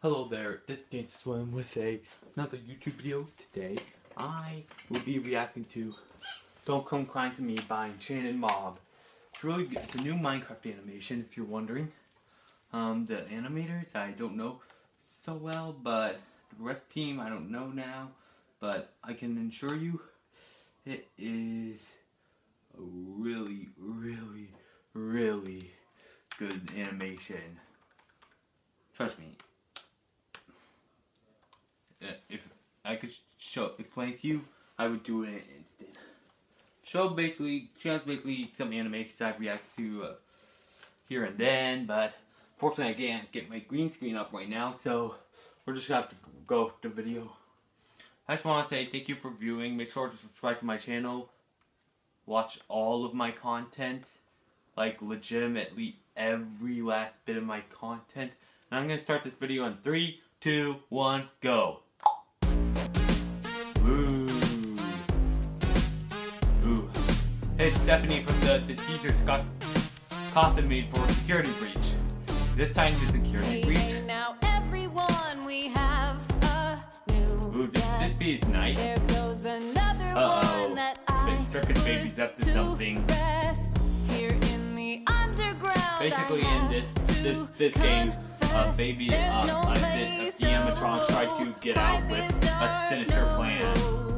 Hello there, this is GamesterSlim with a, another YouTube video. Today, I will be reacting to Don't Come Crying to Me by Enchanted Mob. It's really good. It's a new Minecraft animation, if you're wondering. Um, the animators, I don't know so well, but the rest team, I don't know now. But I can assure you, it is a really, really, really good animation. Trust me, if I could show explain to you, I would do it in an instant. Show basically, shows basically some animations I react to uh, here and then, but fortunately I can't get my green screen up right now, so we're just gonna have to go to video. I just want to say thank you for viewing. Make sure to subscribe to my channel. Watch all of my content, like legitimately every last bit of my content. And I'm gonna start this video in three, two, one, go. It's Stephanie from the, the teacher Scott Cawthon made for security breach. This time the security breach. Hey, now everyone, we have a new Ooh, this, this beat is nice. There goes another Uh-oh. one that I The circus baby's up to something. rest. Here in Basically, in this this this game, uh, confess, baby, uh, no uh, the, place the animatronics try to get out with a sinister plan.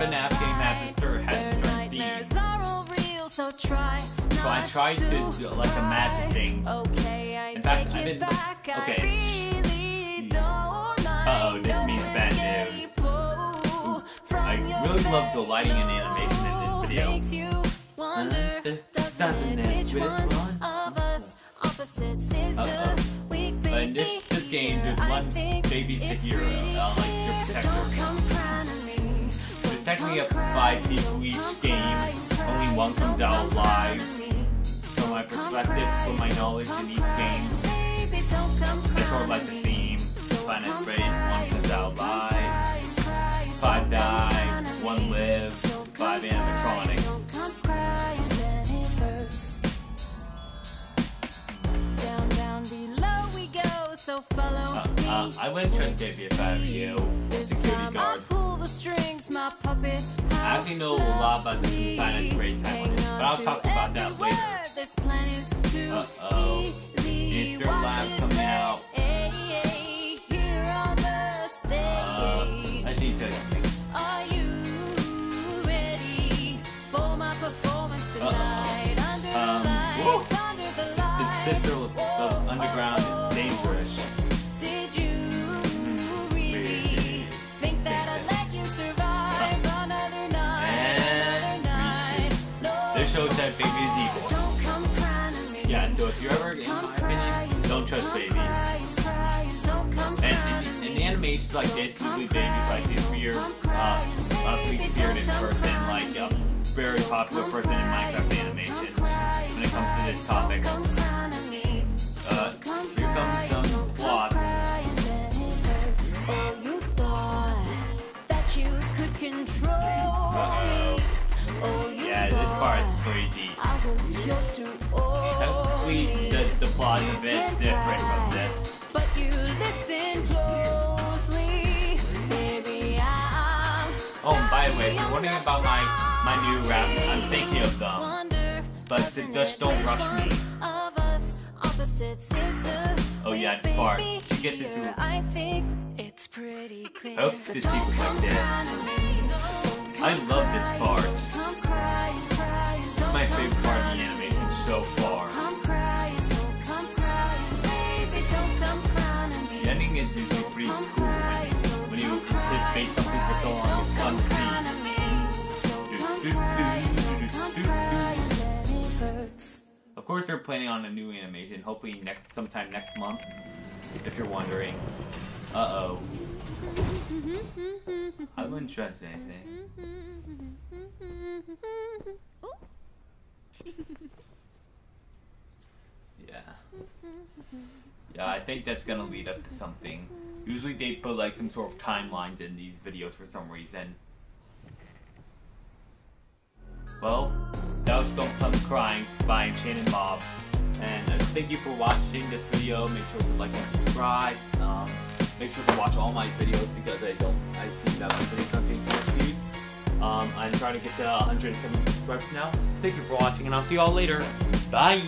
FNAF game has a certain has a certain theme. are all real, so try So I tried to do like a magic thing. Okay, I In fact, I it didn't back. okay. I really this no means bad news. Oh, I really love the lighting and the animation in this video. Makes you wonder, Uh, doesn't it? Which one of us opposites is the weak But in this this game, there's one baby's the hero, uh, like your clear, so technically Don't up to come five people each game. Only one comes out come crying alive. to. From my perspective, from my knowledge in each game, Baby, don't come it's sort of like the theme. Planet Race, one comes out alive, five die, one live, five animatronics. Don't come crying, then it hurts. Down, down below we go, so follow Uh, me. uh, I wouldn't trust Baby if I were you, security guard. I actually know a lot about the Planet Race type but I'll talk about that later. This plan is too Uh-oh. easy. Easter Watch Lab it coming out. This shows that Baby is evil. don't come crying to me. Yeah, so if you're ever, in my opinion, don't trust Baby. crying, crying, don't come And in, in animations like this, usually Baby's like this weird, uh, free spirited person, like a very popular person in Minecraft animations. When it comes to this topic, Come crying to me. uh, here comes some plot. So you thought that you could control me. Oh, you Yeah, this part is crazy. I was yours to Technically, the, the plot is a bit different from this. But you listen closely, baby. I'm Oh, by the way, if you're wondering about my, my new raps, I'm thinking of them. But just don't rush me. Of us opposites is the Oh, yeah, weak this part. baby She gets into here. it. I think it's pretty clear. I hope this sequence like this. crying to me. Don't I love this part. Favorite part of the animation so far. Crying, crying, baby, don't come crying. The ending is usually pretty cool when, you anticipate something for so long, it's see. Of course, they're planning on a new animation, hopefully next sometime next month. If you're wondering. Uh oh. I wouldn't trust anything. Yeah. Yeah, I think that's gonna lead up to something. Usually they put like some sort of timelines in these videos for some reason. Well, that was Don't Come Crying by Enchanted Mob. And thank you for watching this video. Make sure to like and subscribe. Um, make sure to watch all my videos because I don't, I see that I'm trying to get to 170 subscribers now. Thank you for watching, and I'll see you all later. Bye.